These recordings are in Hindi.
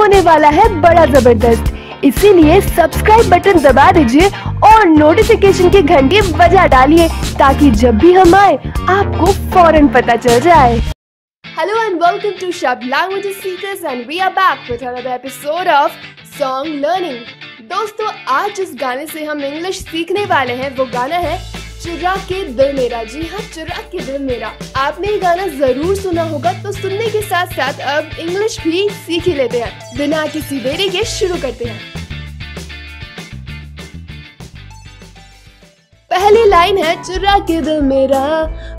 होने वाला है बड़ा ज़बरदस्त। इसीलिए सब्सक्राइब बटन दबा दीजिए और नोटिफिकेशन की घंटी बजा डालिए, ताकि जब भी हम आए, आपको फ़ौरन पता चल जाए। Hello and welcome to Shab Languages Seekers and we are back with another episode of Song Learning. दोस्तों, आज जिस गाने से हम इंग्लिश सीखने वाले हैं। वो गाना है चुरा के दिल मेरा, जी हाँ चुरा के दिल मेरा। आपने ये गाना ज़रूर सुना होगा तो सुनने के साथ साथ अब इंग्लिश भी सीख ही लेते हैं। बिना किसी देरी के शुरू करते हैं। पहली लाइन है, चुरा के दिल मेरा,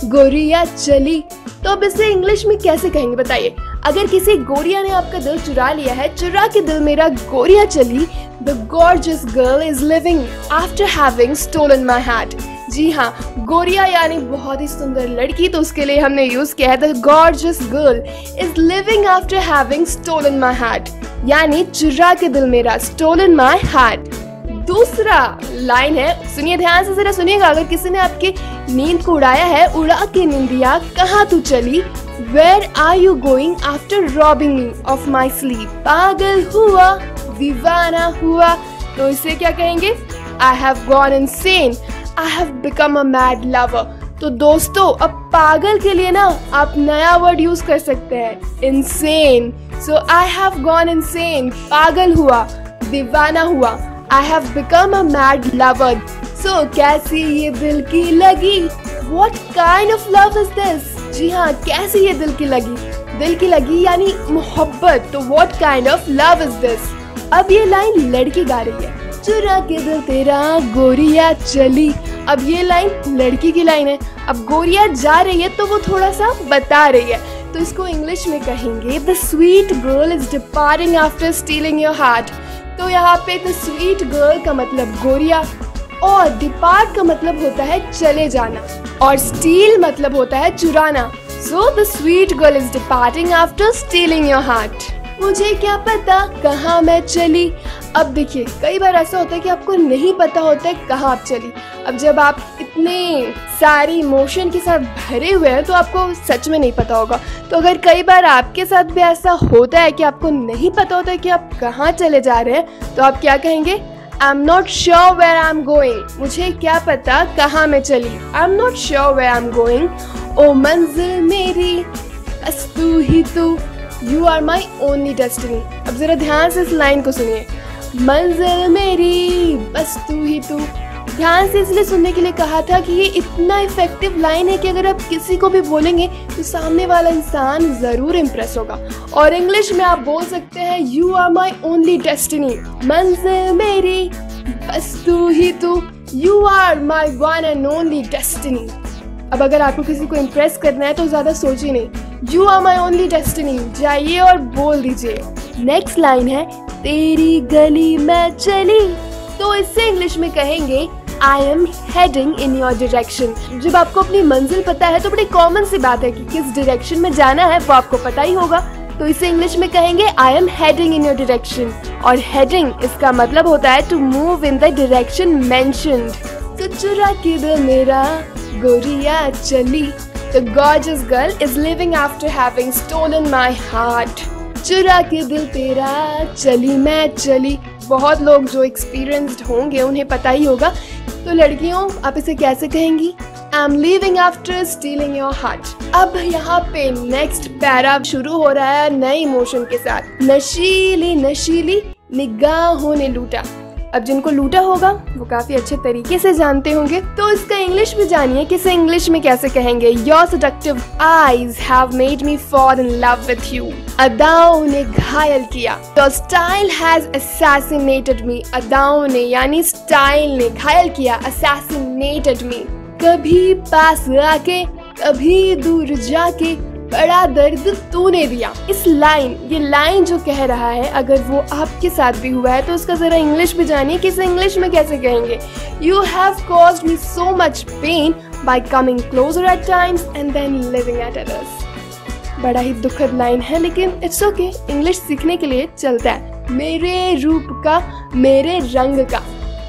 गोरिया चली। तो अब इसे इंग्लिश में कैसे कहेंगे, बताइए। अगर किसी गोरिया ने आपका दिल चुरा लिया है, चुरा के दिल मेरा, गोरिया चली the gorgeous girl is leaving after having stolen my heart जी हाँ गोरिया यानी बहुत ही सुंदर लड़की तो उसके लिए हमने यूज़ किया है the gorgeous girl is leaving after having stolen my heart यानी चुरा के दिल मेरा स्टोलन माई हार्ट दूसरा लाइन है, सुनिए ध्यान से जरा सुनिएगा, अगर किसी ने आपकी नींद को उड़ाया है, उड़ा के निंदिया कहाँ तू चली? Where are you going after robbing me of my sleep पागल हुआ, दीवाना हुआ तो इसे क्या कहेंगे? I have gone insane I have become a mad lover तो दोस्तों, अब पागल के लिए ना आप नया वर्ड यूज़ कर सकते हैं. Insane so I have gone insane पागल हुआ, दीवाना हुआ. I have become a mad lover so कैसी ये दिल की लगी? What kind of love is this जी हाँ कैसी ये दिल की लगी? दिल की लगी यानी मोहब्बत. तो what kind of love is this अब ये लाइन लड़की गा रही है. चुरा के दिल तेरा, गोरिया चली। अब ये लाइन लड़की की लाइन है। अब गोरिया जा रही है तो वो थोड़ा सा बता रही है। तो इसको इंग्लिश में कहेंगे the sweet girl is departing after stealing your heart तो यहाँ पे द स्वीट गर्ल का मतलब गोरिया, और डिपार्ट का मतलब होता है चले जाना, और स्टील मतलब होता है चुराना। So the sweet girl is departing after stealing your heart मुझे क्या पता कहाँ मैं चली। अब देखिए, कई बार ऐसा होता है कि आपको नहीं पता होता है कहाँ आप चली। अब जब आप इतने सारी इमोशन के साथ भरे हुए हैं तो आपको सच में नहीं पता होगा। तो अगर कई बार आपके साथ भी ऐसा होता है कि आपको नहीं पता होता है कि आप कहाँ चले जा रहे हैं तो आप क्या कहेंगे? I am not sure where I am going मुझे क्या पता कहाँ मैं चली। I am not sure where I am going ओ मंजिल मेरी बस ही तू you are my only destiny अब जरा ध्यान से इस लाइन को सुनिए। मंजिल मेरी, बस तू ही तू। ध्यान से इसलिए सुनने के लिए कहा था कि ये इतना इफ़ेक्टिव लाइन है कि अगर आप किसी को भी बोलेंगे तो सामने वाला इंसान ज़रूर इम्प्रेस होगा। और इंग्लिश में आप बोल सकते हैं you are my only destiny मंजिल मेरी, बस तू ही तू। You are my one and only destiny अब अगर आपको किसी को इम्प्रेस करना है तो ज़्यादा सोचिए नहीं। You are my only destiny जाइए और बोल दीजिए। नेक्स्ट लाइन है, तेरी गली में चली। तो इससे इंग्लिश में कहेंगे I am heading in your direction जब आपको अपनी मंजिल पता है तो बड़ी कॉमन सी बात है कि किस डायरेक्शन में जाना है, वो आपको पता ही होगा। तो इसे इंग्लिश में कहेंगे I am heading in your direction और हेडिंग इसका मतलब होता है to move in the direction mentioned तो चुरा के मेरा, गोरिया चली। The gorgeous girl is living after having stolen my heart. चुरा के दिल तेरा, चली मैं चली। बहुत लोग जो एक्सपीरियंस्ड होंगे, उन्हें पता ही होगा। तो लड़कियों, आप इसे कैसे कहेंगी? I am leaving after stealing your heart अब यहाँ पे नेक्स्ट पैरा शुरू हो रहा है नए इमोशन के साथ। नशीली नशीली निगाहों ने लूटा। अब जिनको लूटा होगा, वो काफ़ी अच्छे तरीके से जानते होंगे। तो इसका इंग्लिश भी जानिए कि इसे इंग्लिश में कैसे कहेंगे। Your seductive eyes have made me fall in love with you अदाओं ने घायल किया। तो स्टाइल हैज़ असैसिनेटेड मी अदाओं ने, यानी स्टाइल ने घायल किया। असैसिनेटेड मी कभी पास आके, कभी दूर जाके बड़ा दर्द तूने दिया। इस लाइन, ये लाइन जो कह रहा है, अगर वो आपके साथ भी हुआ है तो उसका जरा इंग्लिश भी जानिए कि इसे इंग्लिश में कैसे कहेंगे। You have cause me so much pain by coming closer at times and then leaving at others बड़ा ही दुखद लाइन है, लेकिन इट्स ओके इंग्लिश सीखने के लिए चलता है। मेरे रूप का, मेरे रंग का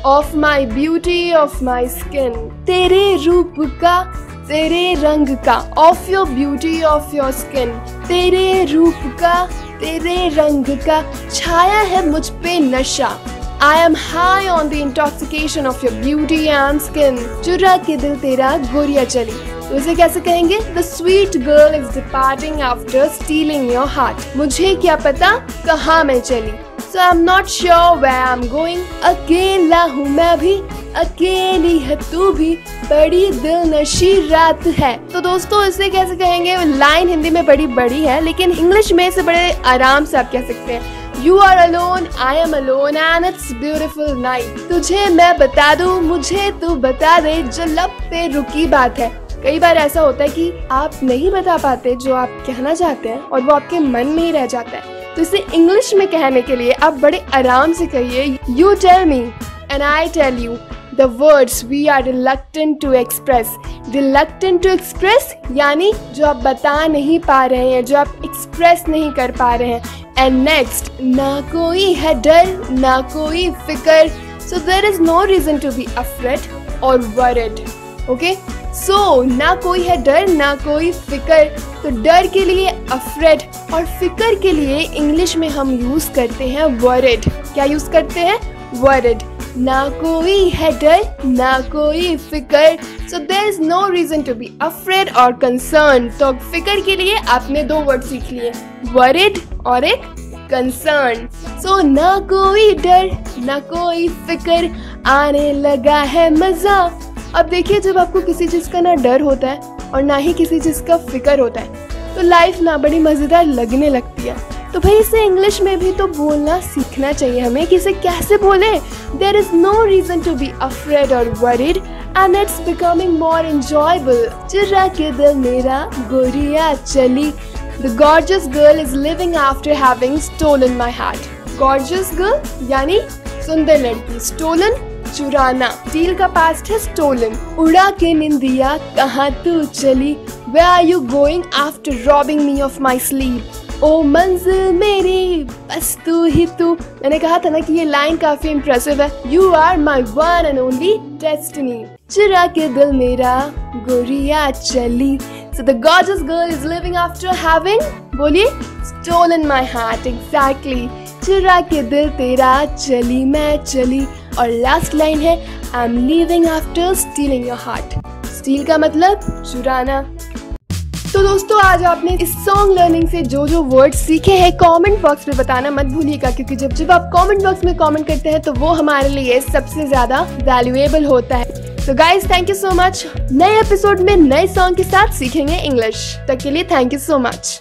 of my beauty of my skin तेरे रूप का तेरे रंग का of your beauty of your skin तेरे रूप का, तेरे रंग का छाया है मुझ पे नशा. I am high on the intoxication of your beauty and skin चुरा के दिल तेरा गोरिया चली. तो इसे कैसे कहेंगे? The sweet girl is departing after stealing your heart मुझे क्या पता कहाँ मैं चली. So I am not sure where I am going अकेला हूँ मैं भी. अकेली है, तू भी बड़ी दिल नशी रात है। तो दोस्तों, इसे कैसे कहेंगे? लाइन हिंदी में बड़ी बड़ी है, लेकिन इंग्लिश में इसे बड़े आराम से आप कह सकते हैं। You are alone I am alone and it's beautiful night तुझे मैं बता दू, मुझे तू बता दे, जो लब पे रुकी बात है। कई बार ऐसा होता है कि आप नहीं बता पाते जो आप कहना चाहते हैं, और वो आपके मन में ही रह जाता है। तो इसे इंग्लिश में कहने के लिए आप बड़े आराम से कहिए you tell me and I tell you the words we are reluctant to express reluctant to express यानी जो आप बता नहीं पा रहे हैं, जो आप एक्सप्रेस नहीं कर पा रहे हैं। एंड नेक्स्ट ना कोई है डर, ना कोई फिकर। So there is no reason to be afraid और वरिड ओके सो ना कोई है डर, ना कोई फिकर। तो डर के लिए अफ्रेड और फिकर के लिए इंग्लिश में हम यूज़ करते हैं वरिड क्या यूज़ करते हैं? वरिड ना कोई है डर ना कोई फिकर। So there is no reason to be afraid or concern तो फिकर के लिए आपने दो वर्ड सीख लिए। वरिड और एक कंसर्न सो ना कोई डर, ना कोई फिकर। आने लगा है मज़ा। अब देखिए, जब आपको किसी चीज़ का ना डर होता है और ना ही किसी चीज़ का फिकर होता है तो लाइफ ना बड़ी मज़ेदार लगने लगती है। तो भाई इसे इंग्लिश में भी तो बोलना सीखना चाहिए हमें कि इसे कैसे बोले। There is no reason to be afraid or worried and it's becoming more enjoyable चिर्रा के दिल मेरा गोरिया चली। The gorgeous girl is leaving after having stolen my heart gorgeous girl यानी सुंदर लड़की स्टोलन चुराना। स्टील का पास्ट है स्टोलन उड़ा के निंदिया, कहाँ तू चली? Where are you going after robbing me of my sleep ओ मंजिल मेरी, बस तू ही तू। मैंने कहा था ना कि ये लाइन काफ़ी इम्प्रेसिव है। You are my one and only destiny चिरा के दिल मेरा गोरिया चली। So the gorgeous girl is living after having, बोलिए, stolen my heart, exactly चुरा के दिल तेरा, चली मैं चली। और लास्ट लाइन है I am leaving after stealing your heart steal का मतलब चुराना। तो दोस्तों, आज आपने इस सॉन्ग लर्निंग से जो जो वर्ड सीखे हैं कमेंट बॉक्स में बताना मत भूलिएगा, क्योंकि जब जब आप कमेंट बॉक्स में कमेंट करते हैं तो वो हमारे लिए सबसे ज़्यादा वैल्यूएबल होता है। तो guys thank you so much नए एपिसोड में नए सॉन्ग के साथ सीखेंगे इंग्लिश तक के लिए थैंक यू सो मच